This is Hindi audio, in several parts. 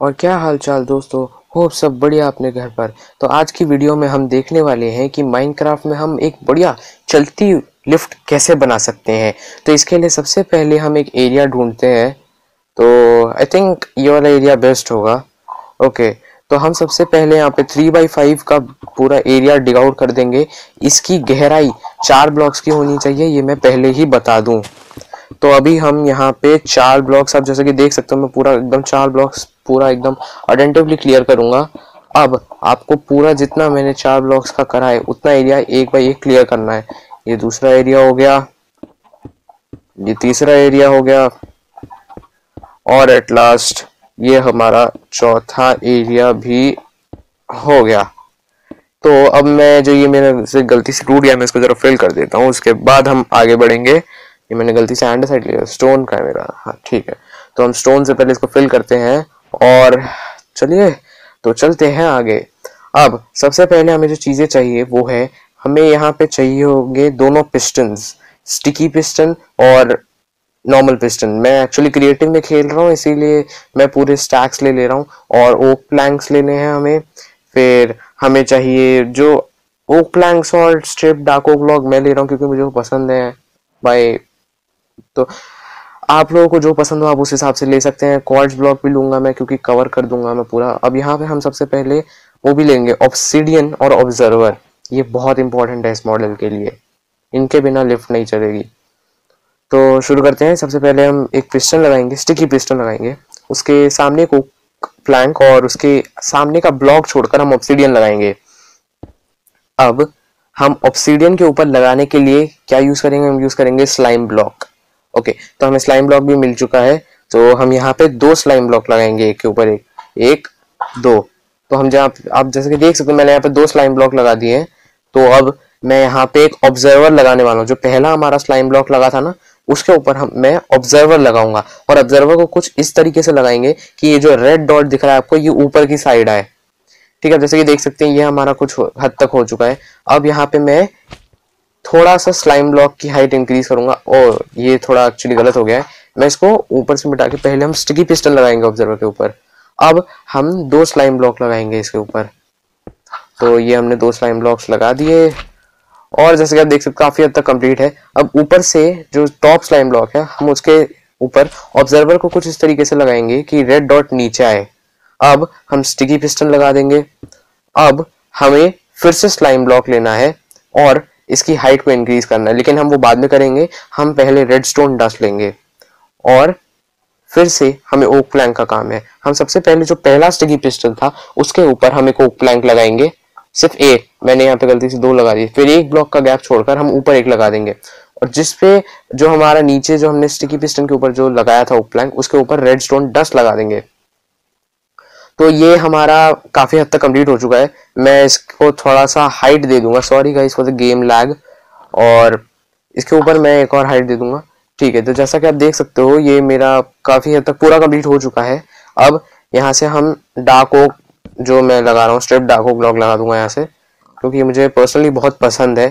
और क्या हाल चाल दोस्तों? होप सब बढ़िया अपने घर पर। तो आज की वीडियो में हम देखने वाले हैं कि माइनक्राफ्ट में हम एक बढ़िया चलती लिफ्ट कैसे बना सकते हैं। तो इसके लिए सबसे पहले हम एक एरिया ढूंढते हैं। तो आई थिंक ये वाला एरिया बेस्ट होगा। ओके तो हम सबसे पहले यहाँ पे थ्री बाई फाइव का पूरा एरिया डिग आउट कर देंगे। इसकी गहराई चार ब्लॉक्स की होनी चाहिए, ये मैं पहले ही बता दूँ। तो अभी हम यहाँ पे चार ब्लॉक्स, आप जैसे कि देख सकते हो, मैं पूरा एकदम चार ब्लॉक्स पूरा एकदम अटेंटिवली क्लियर करूँगा। अब आपको पूरा जितना मैंने चार ब्लॉक्स का करा है, उतना एरिया एक बाई एक क्लियर करना है। ये दूसरा एरिया हो गया, ये तीसरा एरिया हो गया, और एट लास्ट ये हमारा चौथा एरिया भी हो गया। तो अब मैं जो ये मेरे से गलती से टूट गया, मैं इसको जरा फिल कर देता हूँ, उसके बाद हम आगे बढ़ेंगे। ये मैंने गलती से हैंड साइड लिया स्टोन का है मेरा। हाँ ठीक है। तो हम स्टोन से पहले इसको फिल करते हैं और चलिए तो चलते हैं आगे। अब, सबसे पहले हमें जो चीज़ें चाहिए, वो है, हमें यहाँ पे चाहिए होंगे दोनों पिस्टन्स स्टिकी पिस्टन और नॉर्मल पिस्टन मैं एक्चुअली क्रिएटिव में खेल रहा हूँ, इसीलिए मैं पूरे स्टैक्स ले ले रहा हूँ और ओक प्लैंक्स लेने हैं हमें। फिर हमें चाहिए जो ओक प्लैंक्स और स्ट्रिप डाको ब्लॉग मैं ले रहा हूँ, क्योंकि मुझे वो पसंद है। बाय तो आप लोगों को जो पसंद हो, आप उस हिसाब से ले सकते हैं। कॉर्ड्स ब्लॉक भी लूँगा मैं, क्योंकि कवर कर दूँगा मैं पूरा। अब यहाँ पे हम सबसे पहले वो भी लेंगे ऑप्सीडियन और ऑब्जर्वर ये बहुत इंपॉर्टेंट है इस मॉडल के लिए। इनके बिना लिफ्ट नहीं चलेगी। तो शुरू करते हैं। सबसे पहले हम एक पिस्टन लगाएँगे स्टिकी पिस्टन लगाएँगे। उसके सामने को प्लैंक और उसके सामने का ब्लॉक छोड़कर हम ऑप्सीडियन लगाएँगे। अब हम ऑप्सीडियन के ऊपर लगाने के लिए क्या यूज़ करेंगे? हम यूज़ करेंगे स्लाइम ब्लॉक ओके तो हमें स्लाइम ब्लॉक भी मिल चुका है। तो हम यहाँ पे दो स्लाइम ब्लॉक लगाएँगे, एक के ऊपर एक एक, दो। तो हम जहाँ आप जैसे कि देख सकते हैं, मैंने यहाँ पे दो स्लाइम ब्लॉक लगा दिए हैं। तो अब मैं यहाँ पे एक ऑब्जर्वर लगाने वाला हूँ। जो पहला हमारा स्लाइम ब्लॉक लगा था ना, उसके ऊपर हम, मैं ऑब्जर्वर लगाऊँगा। और ऑब्जर्वर को कुछ इस तरीके से लगाएँगे कि ये जो रेड डॉट दिख रहा है आपको, ये ऊपर की साइड आए। ठीक है जैसे कि देख सकते हैं, ये हमारा कुछ हद तक हो चुका है। अब यहाँ पे मैं थोड़ा सा स्लाइम ब्लॉक की हाइट इंक्रीज करूँगा। और ये थोड़ा एक्चुअली गलत हो गया है। मैं इसको ऊपर से मिटा के पहले हम स्टिकी पिस्टन लगाएँगे ऑब्जर्वर के ऊपर। अब हम दो स्लाइम ब्लॉक लगाएँगे इसके ऊपर। तो ये हमने दो स्लाइम ब्लॉक्स लगा दिए। और जैसे कि आप देख सकते काफ़ी हद तक कंप्लीट है। अब ऊपर से जो टॉप स्लाइम ब्लॉक है, हम उसके ऊपर ऑब्जर्वर को कुछ इस तरीके से लगाएँगे कि रेड डॉट नीचे आए। अब हम स्टिकी पिस्टन लगा देंगे। अब हमें फिर से स्लाइम ब्लॉक लेना है और इसकी हाइट को इंक्रीज करना है। लेकिन हम वो बाद में करेंगे, हम पहले रेड स्टोन डस्ट लेंगे और फिर से हमें ओक प्लैंक का काम है। हम सबसे पहले जो पहला स्टिकी पिस्टल था, उसके ऊपर हम एक ओक प्लैंक लगाएँगे। सिर्फ़ एक मैंने यहाँ पे गलती से दो लगा दिए। फिर एक ब्लॉक का गैप छोड़कर हम ऊपर एक लगा देंगे। और जिसपे जो हमारा नीचे जो हमने स्टिकी पिस्टन के ऊपर जो लगाया था ओक प्लैंक उसके ऊपर रेड स्टोन डस्ट लगा देंगे। तो ये हमारा काफ़ी हद तक कंप्लीट हो चुका है। मैं इसको थोड़ा सा हाइट दे दूँगा। Sorry guys for the game lag और इसके ऊपर मैं एक और हाइट दे दूँगा। ठीक है तो जैसा कि आप देख सकते हो, ये मेरा काफ़ी हद तक पूरा कंप्लीट हो चुका है। अब यहाँ से हम डाको जो मैं लगा रहा हूँ स्ट्रिप डाको ब्लॉक लगा दूँगा यहाँ से, क्योंकि मुझे पर्सनली बहुत पसंद है।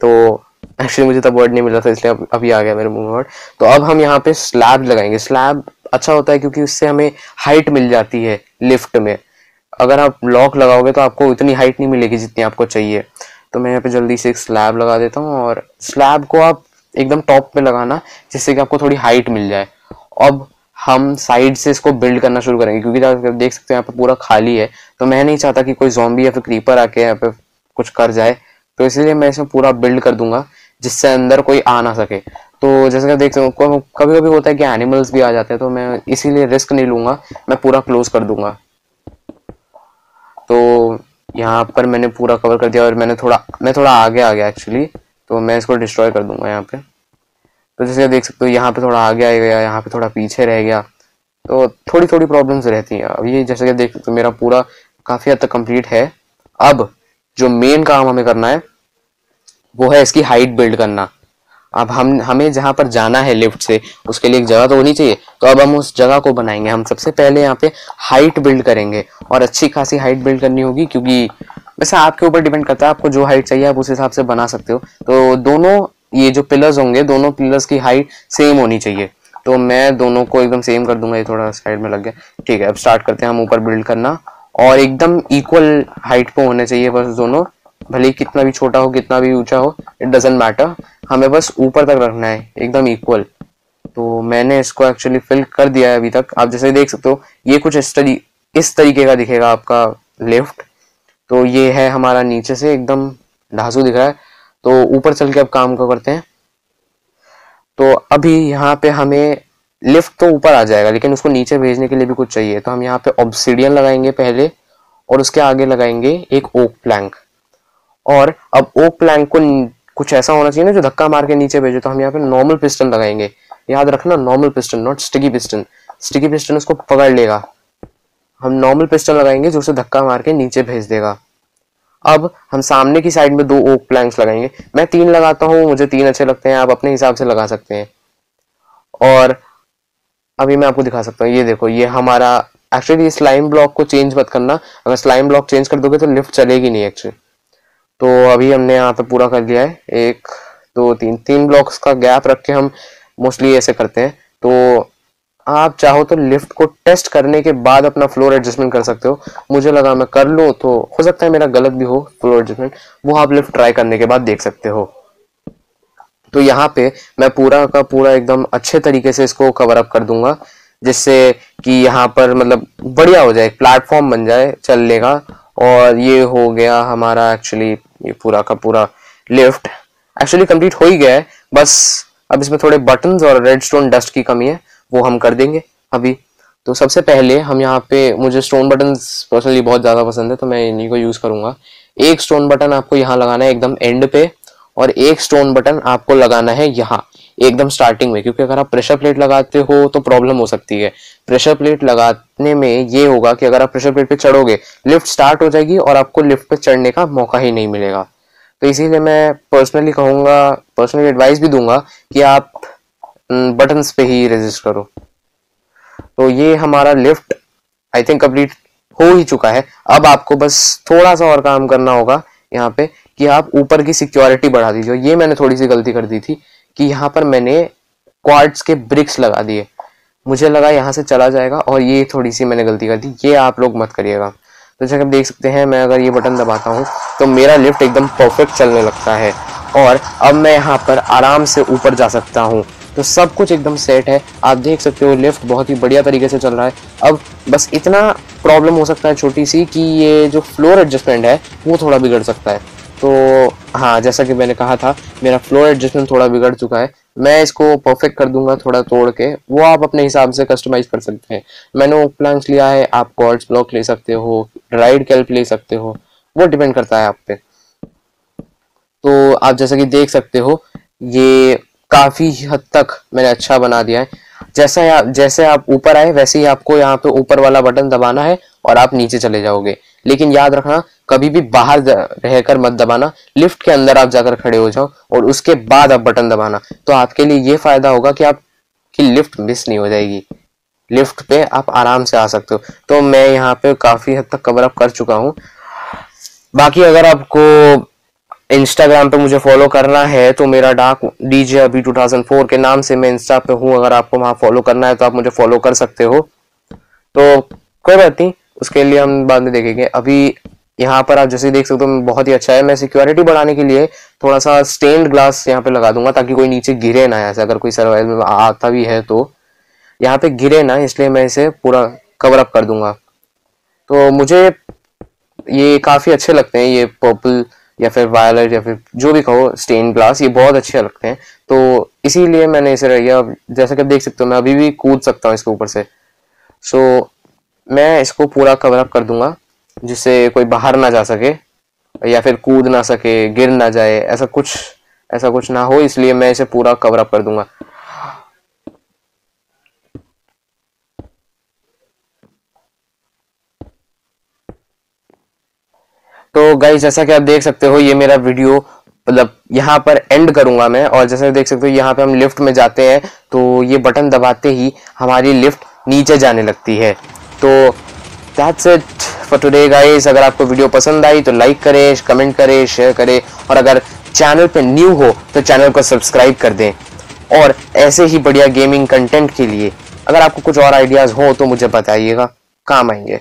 तो एक्चुअली मुझे तब वर्ड नहीं मिला था, इसलिए अभी आ गया मेरे मुँह वर्ड तो अब हम यहाँ पे स्लैब लगाएँगे। स्लैब अच्छा होता है क्योंकि उससे हमें हाइट मिल जाती है लिफ्ट में। अगर आप लॉक लगाओगे तो आपको इतनी हाइट नहीं मिलेगी जितनी आपको चाहिए। तो मैं यहाँ पे जल्दी से एक स्लैब लगा देता हूँ और स्लैब को आप एकदम टॉप पे लगाना जिससे कि आपको थोड़ी हाइट मिल जाए। अब हम साइड से इसको बिल्ड करना शुरू करेंगे क्योंकि देख सकते हैं यहाँ पे पूरा खाली है। तो मैं नहीं चाहता कि कोई जॉम्बी या फिर क्रीपर आके यहाँ पे कुछ कर जाए। तो इसलिए मैं इसमें पूरा बिल्ड कर दूँगा जिससे अंदर कोई आ ना सके। तो जैसे कि देख सकते हो, कभी कभी होता है कि एनिमल्स भी आ जाते हैं तो मैं इसीलिए रिस्क नहीं लूँगा, मैं पूरा क्लोज कर दूँगा। तो यहाँ पर मैंने पूरा कवर कर दिया और मैंने थोड़ा मैं थोड़ा आगे आ गया एक्चुअली तो मैं इसको डिस्ट्रॉय कर दूँगा यहाँ पे। तो जैसे देख सकते हो, यहाँ पे थोड़ा आगे आ गया, यहाँ पे थोड़ा पीछे रह गया। तो थोड़ी थोड़ी प्रॉब्लम्स रहती हैं। अब ये जैसे कि देख सकते हो, मेरा पूरा काफ़ी हद तक कंप्लीट है। अब जो मेन काम हमें करना है, वो है इसकी हाइट बिल्ड करना। अब हम, हमें जहाँ पर जाना है लिफ्ट से, उसके लिए एक जगह तो होनी चाहिए। तो अब हम उस जगह को बनाएँगे। हम सबसे पहले यहाँ पे हाइट बिल्ड करेंगे। और अच्छी खासी हाइट बिल्ड करनी होगी, क्योंकि वैसे आपके ऊपर डिपेंड करता है, आपको जो हाइट चाहिए आप उस हिसाब से बना सकते हो। तो दोनों, ये जो पिलर्स होंगे, दोनों पिलर्स की हाइट सेम होनी चाहिए। तो मैं दोनों को एकदम सेम कर दूँगा, ये थोड़ा साइड में लग गया। ठीक है, अब स्टार्ट करते हैं हम ऊपर बिल्ड करना। और एकदम इक्वल हाइट पे होने चाहिए बस दोनों। भले कितना भी छोटा हो, कितना भी ऊँचा हो इट डजेंट मैटर हमें बस ऊपर तक रखना है, एकदम इक्वल तो मैंने इसको एक्चुअली फिल कर दिया है अभी तक। आप जैसे देख सकते हो, ये कुछ इस तरी, इस तरीके का दिखेगा आपका लेफ़्ट तो ये है हमारा नीचे से एकदम ढांसू दिख रहा है। तो ऊपर चल के अब काम को करते हैं। तो अभी यहाँ पे हमें लिफ्ट तो ऊपर आ जाएगा, लेकिन उसको नीचे भेजने के लिए भी कुछ चाहिए। तो हम यहाँ पे ऑब्सिडियन लगाएँगे पहले, और उसके आगे लगाएँगे एक ओक प्लैंक और अब ओक प्लैंक को कुछ ऐसा होना चाहिए ना जो धक्का मार के नीचे भेजे तो हम यहाँ पे नॉर्मल पिस्टन लगाएँगे। याद रखना normal piston not sticky piston sticky piston उसको पकड़ लेगा। हम नॉर्मल पिस्टन लगाएँगे जो उसे धक्का मार के नीचे भेज देगा। अब हम सामने की साइड में दो ओक प्लैंक्स लगाएँगे। मैं तीन लगाता हूँ, मुझे तीन अच्छे लगते हैं, आप अपने हिसाब से लगा सकते हैं। और अभी मैं आपको दिखा सकता हूँ, ये देखो, ये हमारा एक्चुअली स्लाइम ब्लॉक को चेंज मत करना। अगर स्लाइम ब्लॉक चेंज कर दोगे तो लिफ्ट चलेगी नहीं एक्चुअली तो अभी हमने यहाँ पे पूरा कर लिया है। एक, दो, तीन तीन ब्लॉक्स का गैप रख के हम मोस्टली ऐसे करते हैं। तो आप चाहो तो लिफ्ट को टेस्ट करने के बाद अपना फ्लोर एडजस्टमेंट कर सकते हो। मुझे लगा मैं कर लूँ तो हो सकता है मेरा गलत भी हो फ्लोर एडजस्टमेंट वो आप लिफ्ट ट्राई करने के बाद देख सकते हो। तो यहाँ पे मैं पूरा का पूरा एकदम अच्छे तरीके से इसको कवर अप कर दूँगा, जिससे कि यहाँ पर मतलब बढ़िया हो जाए प्लेटफॉर्म बन जाए चल लेगा और ये हो गया हमारा एक्चुअली ये पूरा का पूरा लिफ्ट एक्चुअली कंप्लीट हो ही गया है। बस अब इसमें थोड़े बटन और रेड स्टोन डस्ट की कमी है, वो हम कर देंगे अभी। तो सबसे पहले हम यहाँ पे, मुझे स्टोन बटन पर्सनली बहुत ज़्यादा पसंद है तो मैं इन्हीं को यूज़ करूँगा। एक स्टोन बटन आपको यहाँ लगाना है एकदम एंड पे, और एक स्टोन बटन आपको लगाना है यहाँ। एकदम स्टार्टिंग में, क्योंकि अगर आप प्रेशर प्लेट लगाते हो तो प्रॉब्लम हो सकती है। प्रेशर प्लेट लगाने में ये होगा कि अगर आप प्रेशर प्लेट पे चढ़ोगे लिफ्ट स्टार्ट हो जाएगी और आपको लिफ्ट पे चढ़ने का मौका ही नहीं मिलेगा। तो इसीलिए मैं पर्सनली कहूँगा पर्सनली एडवाइस भी दूँगा कि आप बटन्स पे ही रजिस्ट करो। तो ये हमारा लिफ्ट आई थिंक कंप्लीट हो ही चुका है। अब आपको बस थोड़ा सा और काम करना होगा यहाँ पे कि आप ऊपर की सिक्योरिटी बढ़ा दीजिए। ये मैंने थोड़ी सी गलती कर दी थी। कि यहाँ पर मैंने क्वार्ट्स के ब्रिक्स लगा दिए। मुझे लगा यहाँ से चला जाएगा और ये थोड़ी सी मैंने गलती कर दी। ये आप लोग मत करिएगा। तो जैसे आप देख सकते हैं, मैं अगर ये बटन दबाता हूँ तो मेरा लिफ्ट एकदम परफेक्ट चलने लगता है। और अब मैं यहाँ पर आराम से ऊपर जा सकता हूँ। तो सब कुछ एकदम सेट है। आप देख सकते हो लिफ्ट बहुत ही बढ़िया तरीके से चल रहा है। अब बस इतना प्रॉब्लम हो सकता है छोटी सी कि ये जो फ्लोर एडजस्टमेंट है, वो थोड़ा बिगड़ सकता है। तो हाँ जैसा कि मैंने कहा था, मेरा फ्लोर एडजस्टमेंट थोड़ा बिगड़ चुका है। मैं इसको परफेक्ट कर दूँगा थोड़ा तोड़ के। वो आप अपने हिसाब से कस्टमाइज कर सकते हैं। मैंने ओक प्लांक्स लिया है, आप कॉर्ड्स ब्लॉक ले सकते हो राइड कैल्प ले सकते हो। वो डिपेंड करता है आप पे। तो आप जैसा कि देख सकते हो, ये काफ़ी हद तक मैंने अच्छा बना दिया है। जैसा जैसे आप ऊपर आए, वैसे ही आपको यहाँ पे ऊपर वाला बटन दबाना है और आप नीचे चले जाओगे। लेकिन याद रखना, कभी भी बाहर रहकर मत दबाना। लिफ्ट के अंदर आप जाकर खड़े हो जाओ और उसके बाद आप बटन दबाना। तो आपके लिए ये फ़ायदा होगा कि आपकी लिफ्ट मिस नहीं हो जाएगी। लिफ्ट पे आप आराम से आ सकते हो। तो मैं यहाँ पे काफ़ी हद तक कवर अप कर चुका हूँ। बाकी अगर आपको इंस्टाग्राम पे मुझे फॉलो करना है तो मेरा डाक डीजे अभी 2004 के नाम से मैं इंस्टा पे हूँ। अगर आपको वहाँ फॉलो करना है तो आप मुझे फॉलो कर सकते हो। तो कोई बात नहीं। उसके लिए हम बाद में देखेंगे। अभी यहाँ पर आप जैसे देख सकते हो, बहुत ही अच्छा है। मैं सिक्योरिटी बढ़ाने के लिए थोड़ा सा स्टेन्ड ग्लास यहाँ पे लगा दूँगा ताकि कोई नीचे गिरे ना ऐसे। अगर कोई सर्वाइवल में आता भी है तो। यहाँ पे गिरे ना, इसलिए मैं इसे पूरा कवर अप कर दूँगा। तो मुझे ये काफ़ी अच्छे लगते हैं, ये पर्पल या फिर वायलेट या फिर जो भी कहो स्टेन ग्लास ये बहुत अच्छे लगते हैं। तो इसीलिए मैंने इसे रखा जैसा कि आप देख सकते हो, मैं अभी भी कूद सकता हूँ इसके ऊपर से। सो मैं इसको पूरा कवर अप कर दूँगा, जिससे कोई बाहर ना जा सके, या फिर कूद ना सके, गिर ना जाए, ऐसा कुछ ऐसा कुछ ना हो, इसलिए मैं इसे पूरा कवर अप कर दूँगा। तो गाइस जैसा कि आप देख सकते हो, ये मेरा वीडियो मतलब यहाँ पर एंड करूँगा मैं, और जैसे देख सकते हो, यहाँ पे हम लिफ्ट में जाते हैं तो ये बटन दबाते ही हमारी लिफ्ट नीचे जाने लगती है। तो that's it for today guys अगर आपको वीडियो पसंद आई तो लाइक करें कमेंट करें शेयर करें। और अगर चैनल पे न्यू हो तो चैनल को सब्सक्राइब कर दें। और ऐसे ही बढ़िया गेमिंग कंटेंट के लिए, अगर आपको कुछ और आइडियाज़ हो तो मुझे बताइएगा। काम आएँगे।